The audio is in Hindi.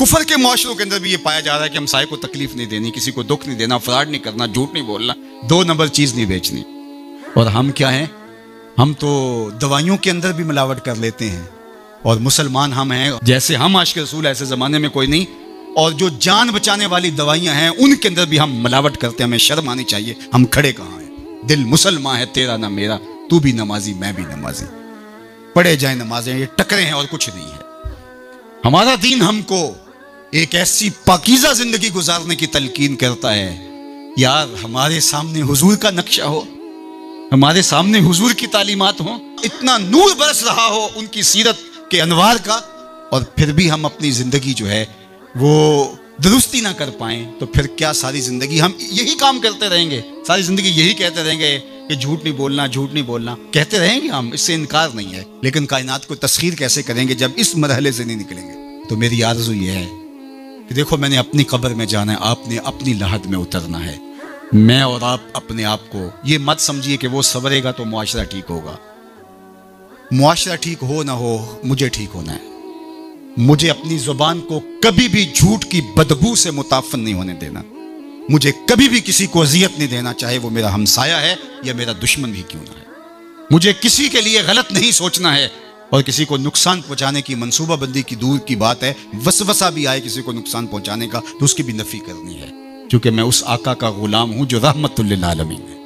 कुफर के माशरों के अंदर भी ये पाया जा रहा है कि हमसाए को तकलीफ़ नहीं देनी, किसी को दुख नहीं देना, फ्रॉड नहीं करना, झूठ नहीं बोलना, दो नंबर चीज़ नहीं बेचनी। और हम क्या हैं? हम तो दवाइयों के अंदर भी मिलावट कर लेते हैं। और मुसलमान हम हैं, जैसे हम आश के रसूल, ऐसे ज़माने में कोई नहीं। और जो जान बचाने वाली दवाइयाँ हैं, उनके अंदर भी हम मिलावट करते हैं, हमें शर्म आनी चाहिए, हम खड़े कहाँ हैं? दिल मुसलमान है, तेरा ना मेरा, तू भी नमाजी, मैं भी नमाजी। पढ़े जाए नमाजें, ये टकरे हैं और कुछ नहीं है। हमारा दीन हमको एक ऐसी पाकिजा ज़िंदगी गुजारने की तलकीन करता है। यार, हमारे सामने हुजूर का नक्शा हो, हमारे सामने हुजूर की तालीमात हो, इतना नूर बरस रहा हो उनकी सीरत के अनवार का, और फिर भी हम अपनी ज़िंदगी जो है, वो दुरुस्ती ना कर पाए तो फिर क्या सारी ज़िंदगी हम यही काम करते रहेंगे? सारी ज़िंदगी यही कहते रहेंगे कि झूठ नहीं बोलना, झूठ नहीं बोलना। कहते रहेंगे हम, इससे इनकार नहीं है। लेकिन कायनात को तस्खीर कैसे करेंगे जब इस मरहले से नहीं निकलेंगे? तो मेरी आरज़ू ये है कि देखो, मैंने अपनी कब्र में जाना है, आपने अपनी लहद में उतरना है। मैं और आप अपने आप को, ये मत समझिए कि वो सवरेगा तो मुआशरा ठीक होगा। मुआशरा ठीक हो ना हो, मुझे ठीक होना है। मुझे अपनी ज़ुबान को कभी भी झूठ की बदबू से मुताफन नहीं होने देना। मुझे कभी भी किसी को अजियत नहीं देना, चाहे वो मेरा हमसाया है या मेरा दुश्मन भी क्यों ना है। मुझे किसी के लिए गलत नहीं सोचना है और किसी को नुकसान पहुँचाने की मनसूबाबंदी की दूर की बात है, वसवसा भी आए किसी को नुकसान पहुँचाने का तो उसकी भी नफी करनी है। क्योंकि मैं उस आका का गुलाम हूँ जो रहमत आलमीन है।